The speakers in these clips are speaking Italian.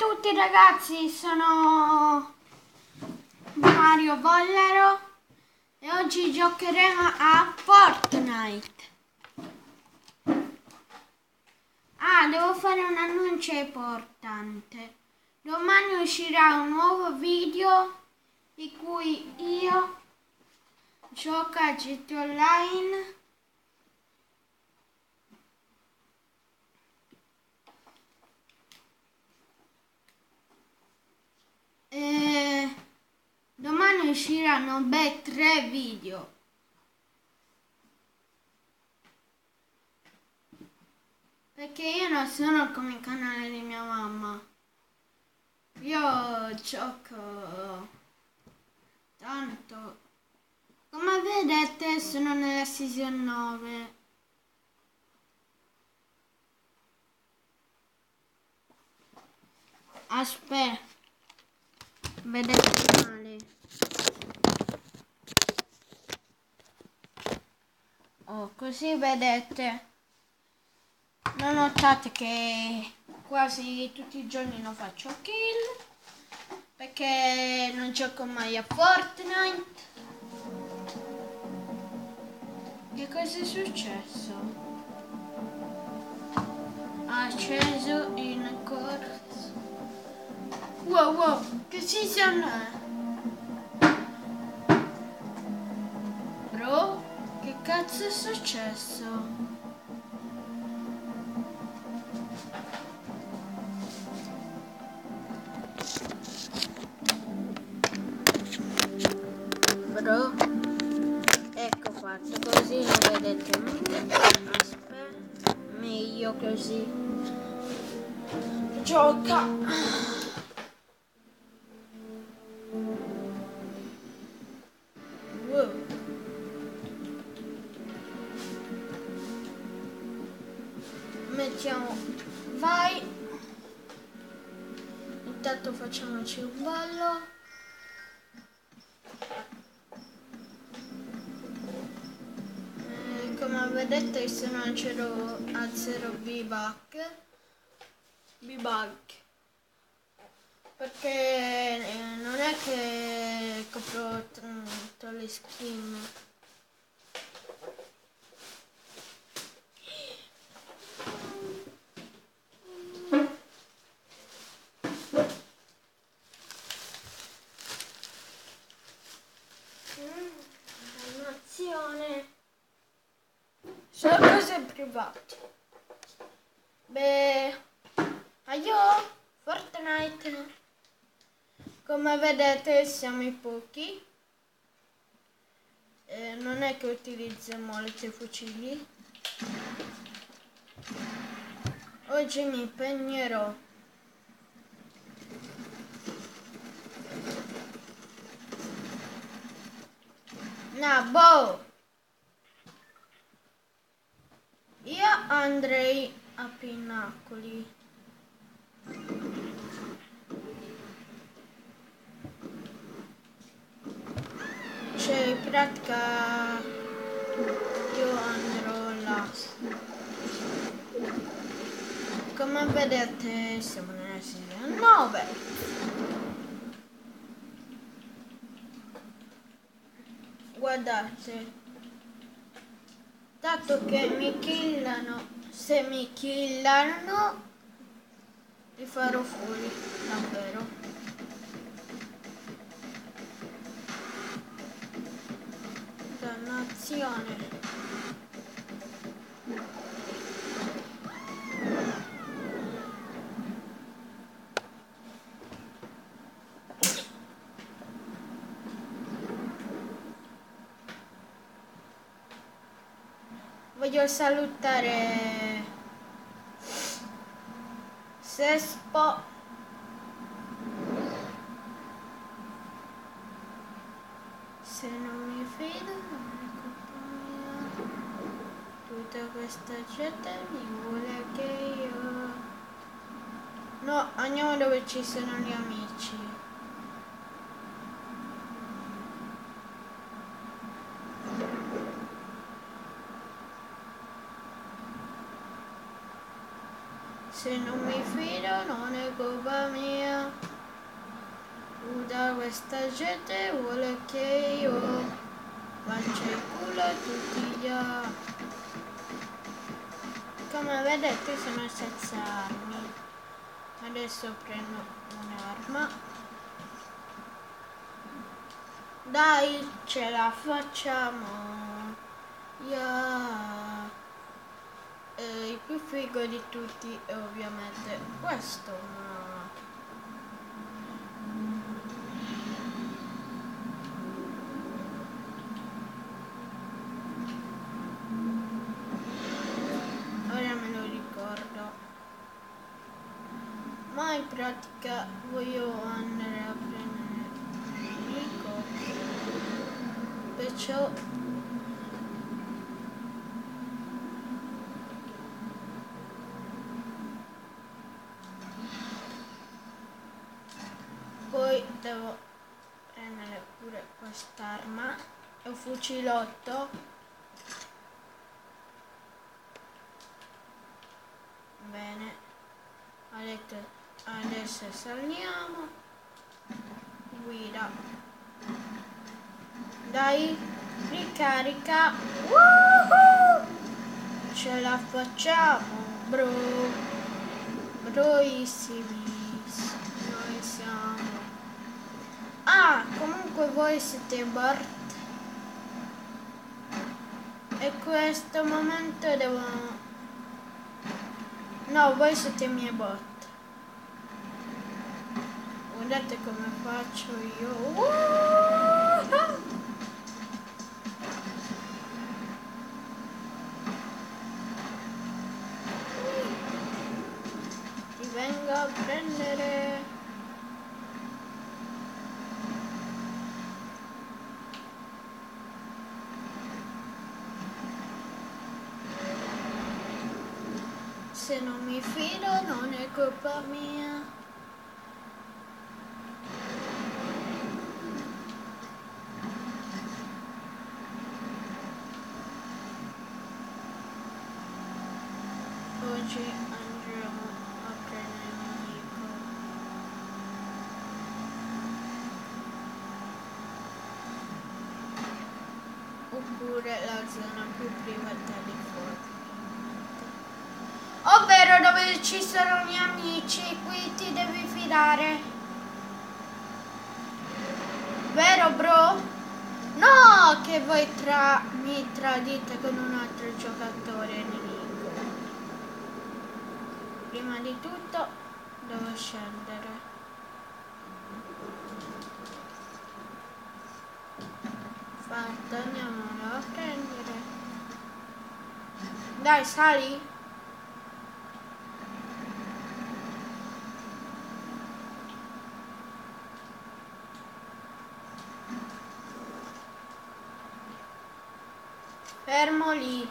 tutti ragazzi, sono Mario Bollaro e oggi giocheremo a Fortnite. Ah, devo fare un annuncio importante. Domani uscirà un nuovo video di cui io gioco a GT Online E usciranno ben tre video. Perché io non sono come il canale di mia mamma. Io gioco tanto. Come vedete sono nella season 9. Aspetta. Vedete male. Oh, così vedete. Non notate che quasi tutti i giorni non faccio kill. Perché non gioco mai a Fortnite. Che cosa è successo? Acceso in corso. Wow, wow, che season è? Bro, che cazzo è successo? Mettiamo vai. Intanto facciamoci un ballo. Eh, come vedete sono a 0 a 0 B-Back. B-Bug perché eh, non è che compro tutte le skin dannazione sono private beh aiuto Fortnite come vedete siamo in pochi. Eh, non è che utilizziamo le fucili. Oggi mi impegnerò. Nabo! Io andrei a Pinnacoli. cioè in pratica io andrò là. Come vedete siamo nella season 9 guardate dato che mi killano se mi killano li farò fuori davvero. Dannazione voglio salutare Sespo. Se non mi fido non è colpa tutta questa gente mi vuole che io. No andiamo dove ci sono gli amici se non è colpa mia questa gente vuole che io faccia il culo a tutti gli altri. Come vedete sono senza armi. Adesso prendo un'arma. Dai, ce la facciamo. Yeah. Eh, il più figo di tutti è ovviamente questo, ma... Ora me lo ricordo. Ma in pratica voglio andare a prendere il nemico. Perciò devo prendere pure quest'arma. È un fucilotto. Bene. Adesso, saliamo. Guida. Dai ricarica. Woohoo! ce la facciamo bro. Broissimis ah comunque voi siete Bart e questo momento devo no voi siete i miei bot. Guardate come faccio io. Woohoo! ti vengo a prendere se non mi fido non è colpa mia. Oggi andremo a prendere il nemico oppure la zona più privata di ovvero dove ci sono i miei amici qui ti devi fidare. Vero bro? no che voi tra mi tradite con un altro giocatore nemico. Prima di tutto devo scendere. Fatto andiamolo a prendere. Dai sali fermo lì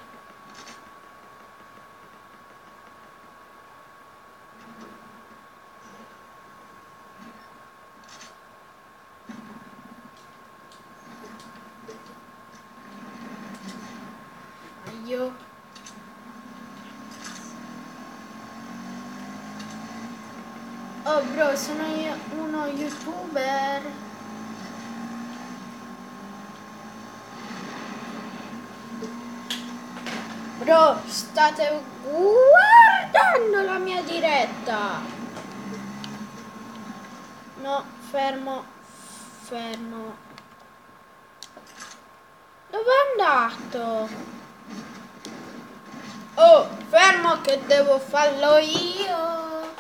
oh bro sono io uno youtuber bro state guardando la mia diretta. No fermo fermo. Dove è andato? Oh, fermo che devo farlo io.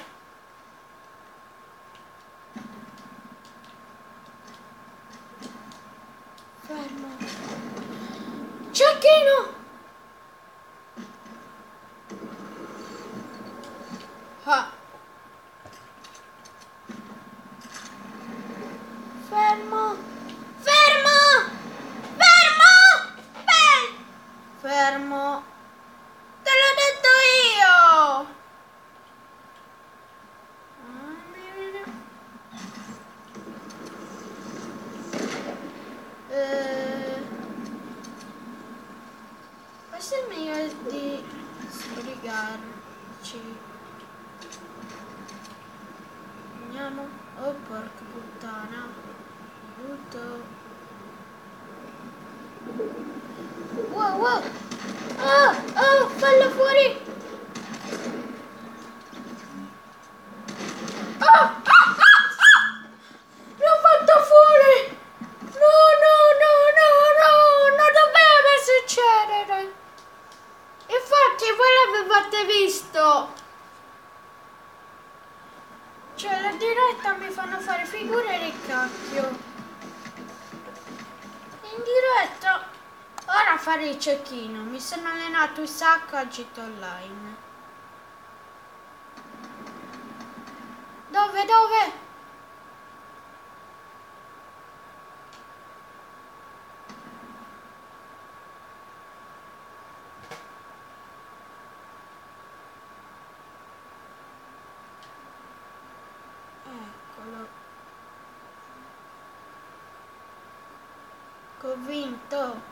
Fermo. Cecchino! Ah. Fermo. Fermo! Fermo! Beh! Fermo. Te l'ho detto io! Eh, forse è meglio di sbrigarci. Andiamo. Oh porca puttana. Aiuto. Wow, wow. Oh, oh, fallo fuori. Oh, ah, ah, ah. L'ho fatto fuori. No, no, no, no, no, non doveva succedere. Infatti voi l'avevate visto. Cioè la diretta mi fanno fare figure di cacchio. In diretta. Fare il cecchino. Mi sono allenato un sacco a GT Online. Dove, dove? Convinto.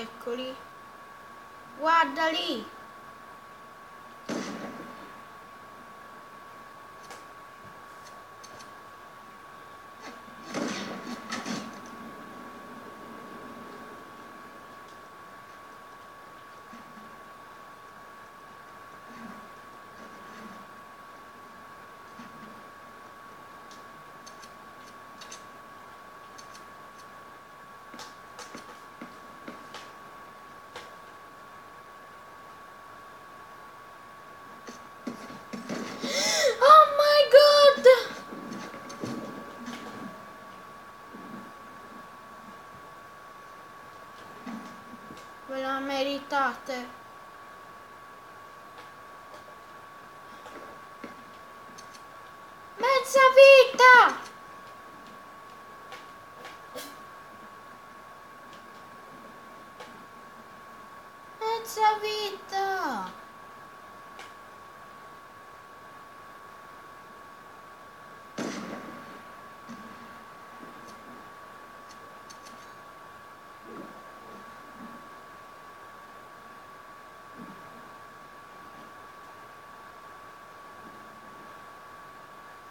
Eccoli. Guarda lì. Oh my god! Ve la meritate. Mezza vita! Mezza vita!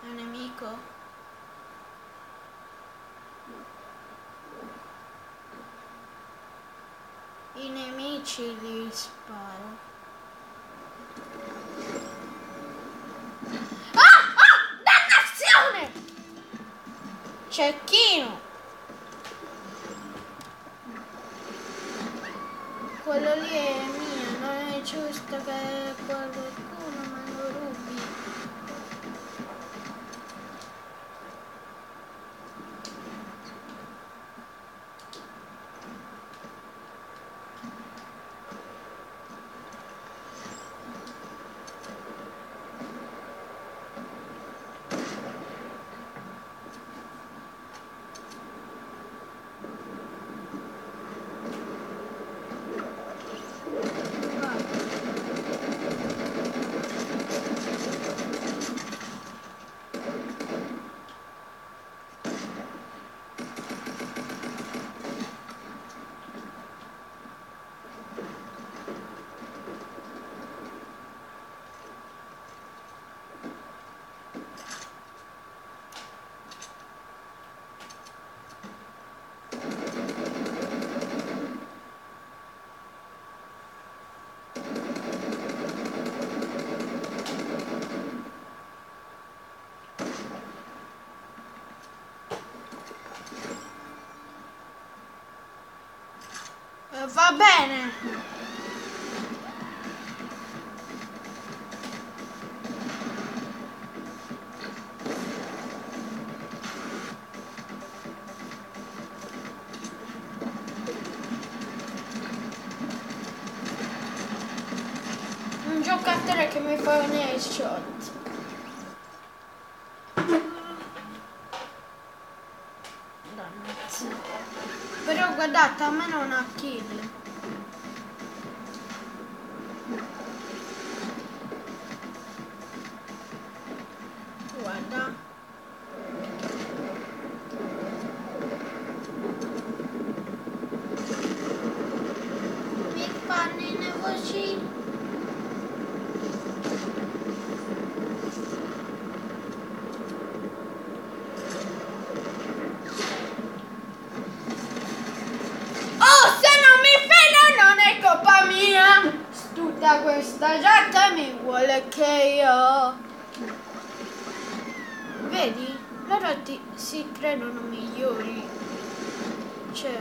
È un nemico? I nemici li sparo. Ah! Ah! Dannazione! Cecchino! Quello lì è mio, non è giusto che qualcuno me lo rubi. Eh, Va bene. Un giocatore che mi fa un headshot. Esatto, a me non ha kill. Guarda. Mi fanno nervosi. Oh, se non mi fino non è colpa mia. Tutta questa gente mi vuole che io. Vedi? Loro ti, si credono migliori. Cioè,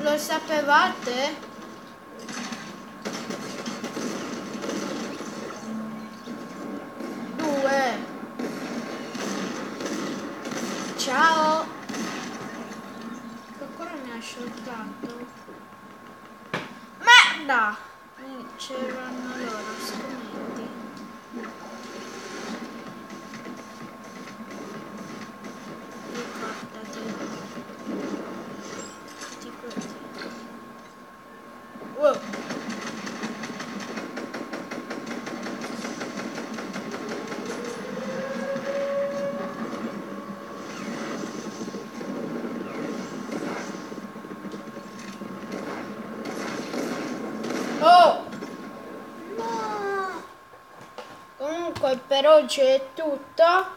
lo sapevate? Due. Ciao. Qualcuno mi ha shortato. Merda! Eh, C'erano loro, scommetti. Ricordati. Tutti così. Wow. Oh! No! Comunque per è tutto.